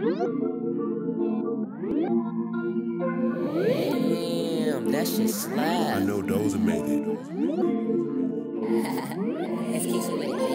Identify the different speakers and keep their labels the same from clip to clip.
Speaker 1: Damn, that shit slap.
Speaker 2: I know those are made it.
Speaker 1: Let's keep with it,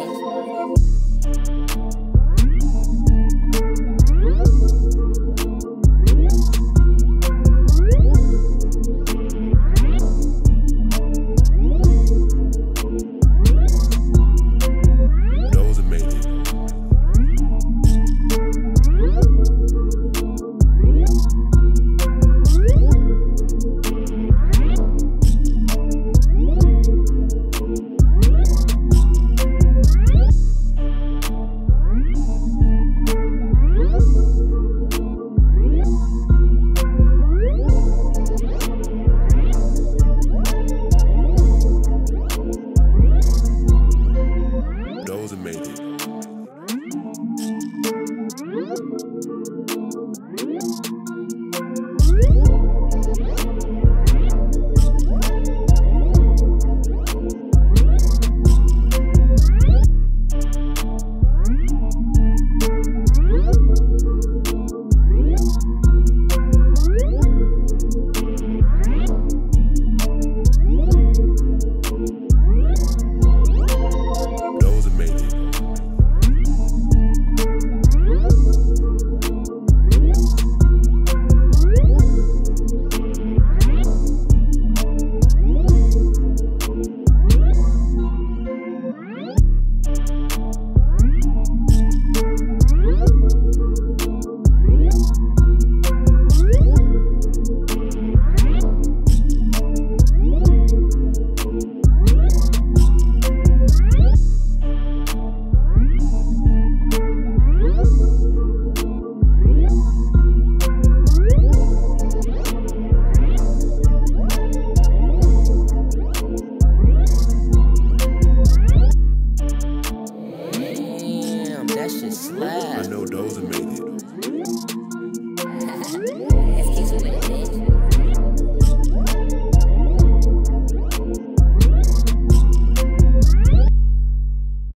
Speaker 1: that shit slap.
Speaker 2: I know Doza made it.